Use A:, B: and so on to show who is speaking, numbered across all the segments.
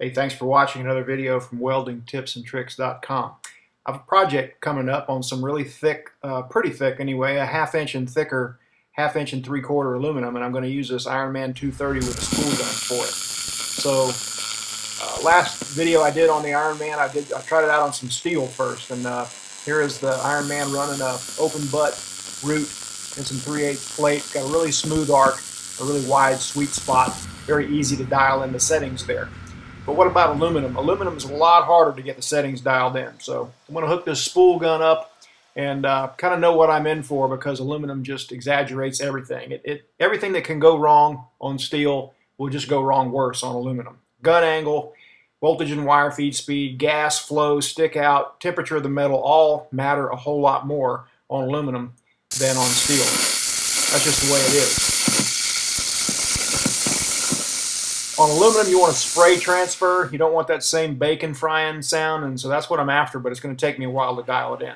A: Hey, thanks for watching another video from weldingtipsandtricks.com. I have a project coming up on some really thick, uh, pretty thick anyway, a half inch and thicker, half inch and three quarter aluminum, and I'm going to use this Ironman 230 with a spool gun for it. So, uh, last video I did on the Ironman, I did I tried it out on some steel first, and uh, here is the Ironman running a open butt root and some 3 8 plate, got a really smooth arc, a really wide sweet spot, very easy to dial in the settings there. But what about aluminum? Aluminum is a lot harder to get the settings dialed in. So I'm going to hook this spool gun up and uh, kind of know what I'm in for because aluminum just exaggerates everything. It, it, everything that can go wrong on steel will just go wrong worse on aluminum. Gun angle, voltage and wire feed speed, gas flow, stick out, temperature of the metal all matter a whole lot more on aluminum than on steel. That's just the way it is. On aluminum, you want a spray transfer. You don't want that same bacon frying sound, and so that's what I'm after, but it's going to take me a while to dial it in.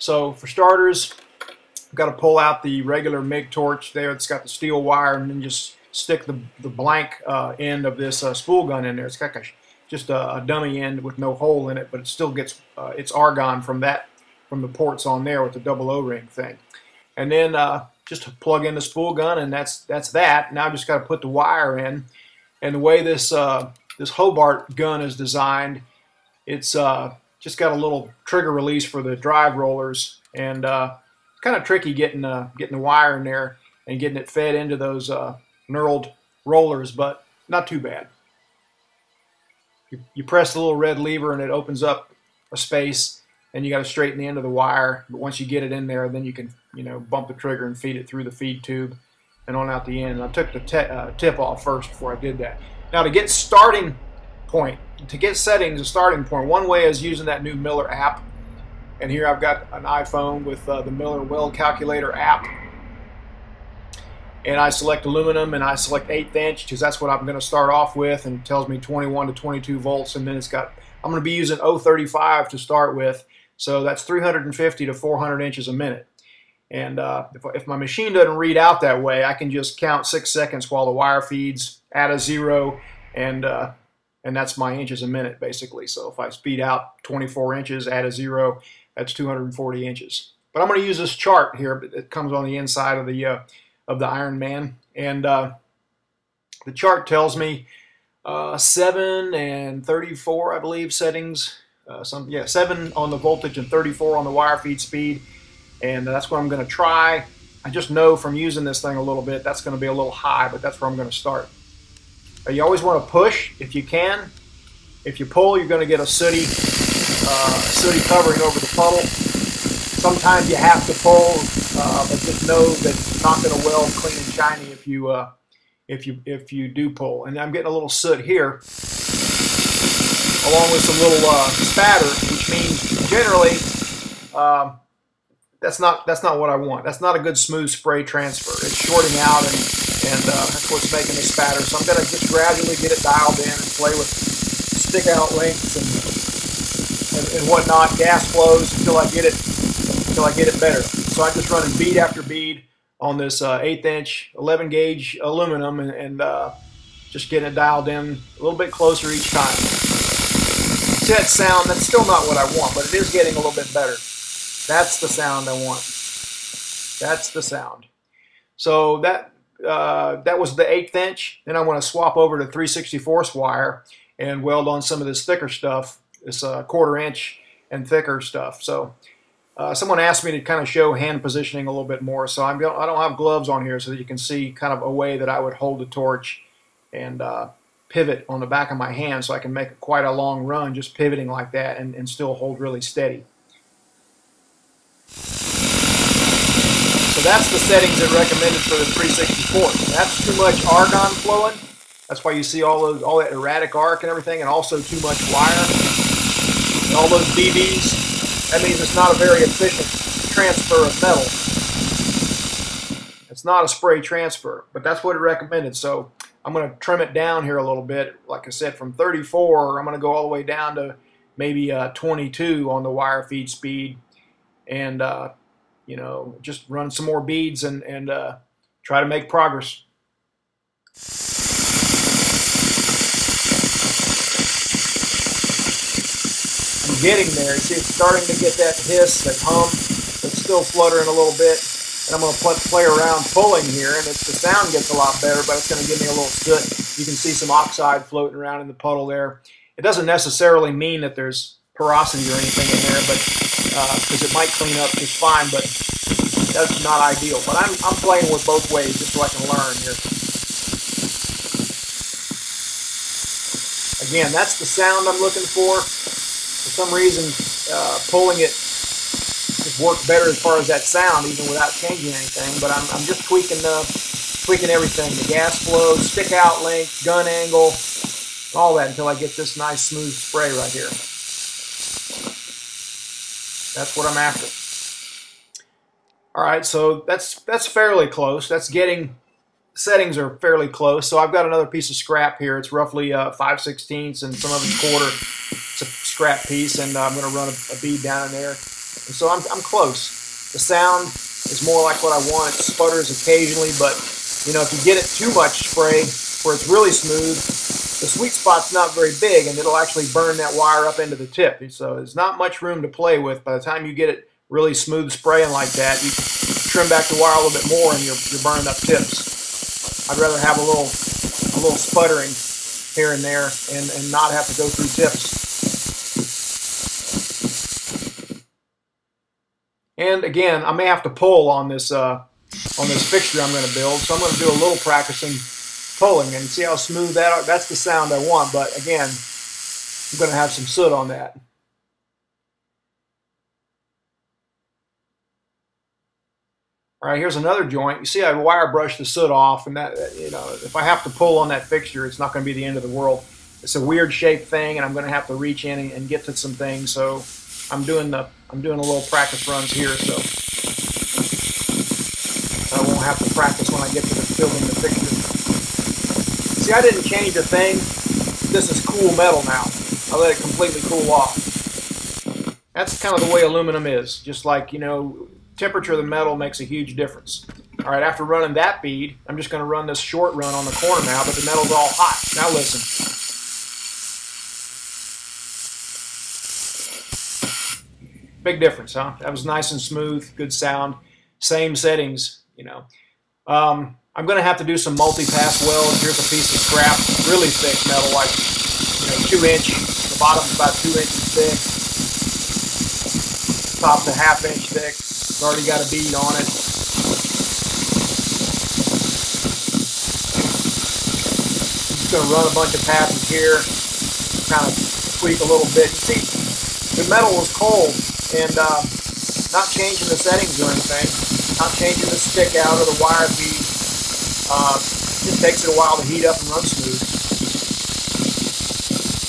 A: So for starters, I've got to pull out the regular MIG torch there. It's got the steel wire, and then just stick the, the blank uh, end of this uh, spool gun in there. It's got just a, a, dummy end with no hole in it, but it still gets uh, its argon from that from the ports on there with the double O-ring thing. And then uh, just plug in the spool gun, and that's that's that. Now I've just got to put the wire in. And the way this uh, this Hobart gun is designed, it's uh, just got a little trigger release for the drive rollers, and uh, kind of tricky getting uh, getting the wire in there and getting it fed into those uh, knurled rollers, but not too bad. You, you press the little red lever and it opens up a space, and you got to straighten the end of the wire. But once you get it in there, then you can you know bump the trigger and feed it through the feed tube and on out the end. I took the uh, tip off first before I did that. Now to get starting point, to get settings, a starting point, one way is using that new Miller app. And here I've got an iPhone with uh, the Miller Weld Calculator app. And I select aluminum and I select eighth inch because that's what I'm going to start off with and tells me 21 to 22 volts and then it's got, I'm going to be using 035 to start with. So that's 350 to 400 inches a minute. And uh, if, if, my machine doesn't read out that way, I can just count six seconds while the wire feeds, add a zero, and uh, and that's my inches a minute basically. So if I speed out 24 inches, add a zero, that's 240 inches. But I'm going to use this chart here. It comes on the inside of the uh, of the Ironman, and uh, the chart tells me uh, seven and 34, I believe, settings. Uh, some yeah, seven on the voltage and 34 on the wire feed speed and that's what I'm going to try. I just know from using this thing a little bit that's going to be a little high, but that's where I'm going to start. You always want to push if you can. If you pull, you're going to get a sooty, uh, sooty covering over the puddle. Sometimes you have to pull, uh, but just know that it's not going to weld clean and shiny if you uh, if you if you do pull. And I'm getting a little soot here, along with some little uh, spatter, which means generally. Um, that's not that's not what I want. That's not a good smooth spray transfer. It's shorting out and and uh, that's making the spatter. So I'm going to just gradually get it dialed in and play with stick out lengths and, and, and whatnot, gas flows until I get it until I get it better. So I'm just running bead after bead on this uh, eighth inch 11 gauge aluminum and, and uh, just getting it dialed in a little bit closer each time. See that sound? That's still not what I want, but it is getting a little bit better. That's the sound I want. That's the sound. So that uh, that was the eighth inch. Then I want to swap over to 364 wire and weld on some of this thicker stuff, this uh, quarter inch and thicker stuff. So uh, someone asked me to kind of show hand positioning a little bit more. So I'm I don't have gloves on here so that you can see kind of a way that I would hold the torch and uh, pivot on the back of my hand so I can make quite a long run just pivoting like that and, and still hold really steady. That's the settings it recommended for the 364. That's too much argon flowing. That's why you see all those all that erratic arc and everything, and also too much wire. And all those BBs. That means it's not a very efficient transfer of metal. It's not a spray transfer, but that's what it recommended. So I'm going to trim it down here a little bit. Like I said, from 34, I'm going to go all the way down to maybe uh, 22 on the wire feed speed. And uh, you know, just run some more beads and, and uh, try to make progress. I'm getting there. See, it's starting to get that hiss, that hum. It's still fluttering a little bit. And I'm going to play around pulling here, and it's, the sound gets a lot better, but it's going to give me a little soot. You can see some oxide floating around in the puddle there. It doesn't necessarily mean that there's porosity or anything in there, but because uh, it might clean up just fine, but that's not ideal. But I'm, I'm playing with both ways just so I can learn here. Again, that's the sound I'm looking for. For some reason, uh, pulling it just worked better as far as that sound, even without changing anything. But I'm, I'm just tweaking the tweaking everything: the gas flow, stick out length, gun angle, all that until I get this nice smooth spray right here. That's what I'm after. All right, so that's that's fairly close. That's getting settings are fairly close. So I've got another piece of scrap here. It's roughly uh, 5 sixteenths and some of it's quarter. It's a scrap piece, and uh, I'm going to run a, a, bead down in there. And so I'm, I'm close. The sound is more like what I want. It sputters occasionally, but you know if you get it too much spray where it's really smooth, the sweet spot's not very big, and it'll actually burn that wire up into the tip. So there's not much room to play with. By the time you get it really smooth spraying like that, you trim back the wire a little bit more, and you're, you're burning up tips. I'd rather have a little a little sputtering here and there and, and not have to go through tips. And again, I may have to pull on this uh, on this fixture I'm going to build, so I'm going to do a little practicing pulling and see how smooth that. That's the sound I want, but again, I'm going to have some soot on that. All right, here's another joint. You see I wire brush the soot off, and that, you know, if I have to pull on that fixture, it's not going to be the end of the world. It's a weird shaped thing, and I'm going to have to reach in and, and get to some things. So I'm doing the I'm doing a little practice runs here, so I won't have to practice when I get to the building the fixture. See, I didn't change a thing. This is cool metal now. I let it completely cool off. That's kind of the way aluminum is. Just like, you know, temperature of the metal makes a huge difference. All right, after running that bead, I'm just going to run this short run on the corner now, but the metal's all hot. Now listen. Big difference, huh? That was nice and smooth, good sound. Same settings, you know. Um, I'm going to have to do some multi-pass welds. Here's a piece of scrap, really thick metal, like you know, two inch. The bottom's about two inches thick. Top's a half inch thick. It's already got a bead on it. I'm just going to run a bunch of passes here, kind of tweak a little bit. See, the metal was cold and uh, not changing the settings or anything, not changing the stick out or the wire feed. Uh, it takes it a while to heat up and run smooth.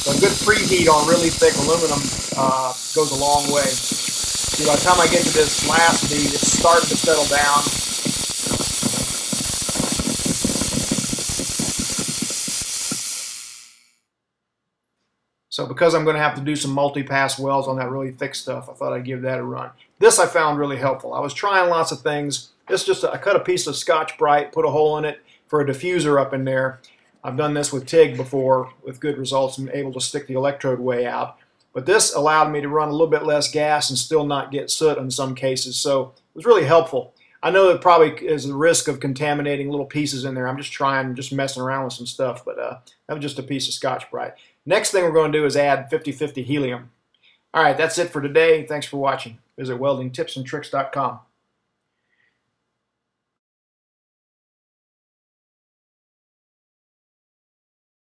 A: So a good preheat on really thick aluminum uh, goes a long way. See, by the time I get to this last bead, it's starting to settle down. So because I'm going to have to do some multi-pass welds on that really thick stuff, I thought I'd give that a run. This I found really helpful. I was trying lots of things. This just, I cut a piece of Scotch-Brite, put a hole in it for a diffuser up in there. I've done this with TIG before with good results and able to stick the electrode way out. But this allowed me to run a little bit less gas and still not get soot in some cases. So it was really helpful. I know that probably is a risk of contaminating little pieces in there. I'm just trying, just messing around with some stuff. But uh, that was just a piece of Scotch-Brite. Next thing we're going to do is add 50-50 helium. All right, that's it for today. Thanks for watching. Visit weldingtipsandtricks.com.